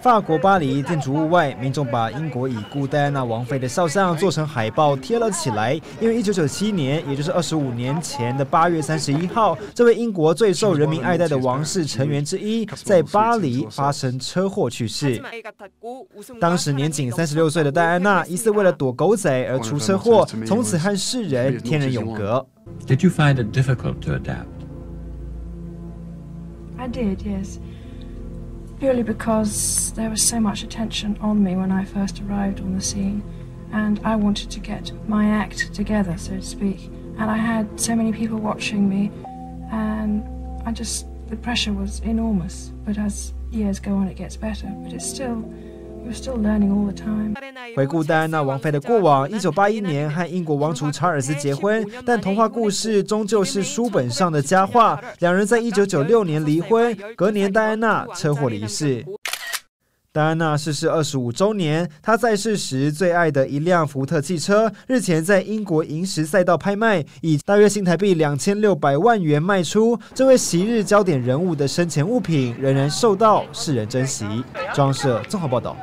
法国巴黎建筑物外，民众把英国已故戴安娜王妃的肖像做成海报贴了起来。因为1997年，也就是25年前的8月31号，这位英国最受人民爱戴的王室成员之一，在巴黎发生车祸去世。当时年仅36岁的戴安娜，疑似为了躲狗仔而出车祸，从此和世人天人永隔。Did you find it difficult to adapt? I did, yes. Purely because there was so much attention on me when I first arrived on the scene, and I wanted to get my act together, so to speak. And I had so many people watching me, and I just, the pressure was enormous. But as years go on, it gets better, but it's still 回顾戴安娜王妃的过往，一九八一年和英国王储查尔斯结婚，但童话故事终究是书本上的佳话。两人在一九九六年离婚，隔年戴安娜车祸离世。戴安娜逝世二十五周年，她在世时最爱的一辆福特汽车，日前在英国银石赛道拍卖，以大约新台币两千六百万元卖出。这位昔日焦点人物的生前物品，仍然受到世人珍惜。装设综合报道。